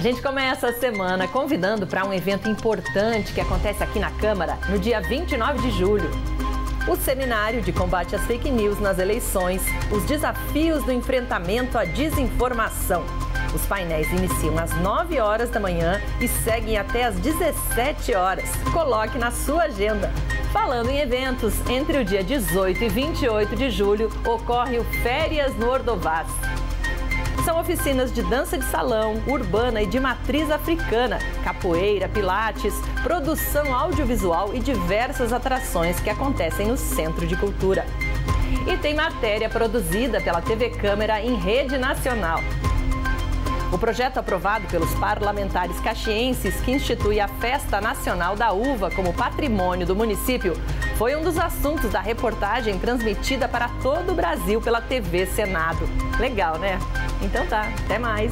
gente começa a semana convidando para um evento importante que acontece aqui na Câmara no dia 29 de julho. O seminário de combate às fake news nas eleições, os desafios do enfrentamento à desinformação. Os painéis iniciam às 9 horas da manhã e seguem até às 17 horas. Coloque na sua agenda. Falando em eventos, entre o dia 18 e 28 de julho ocorre o Férias no Ordovás. São oficinas de dança de salão, urbana e de matriz africana, capoeira, pilates, produção audiovisual e diversas atrações que acontecem no Centro de Cultura. E tem matéria produzida pela TV Câmara em rede nacional. O projeto aprovado pelos parlamentares caxienses, que institui a Festa Nacional da Uva como patrimônio do município, foi um dos assuntos da reportagem transmitida para todo o Brasil pela TV Senado. Legal, né? Então tá, até mais.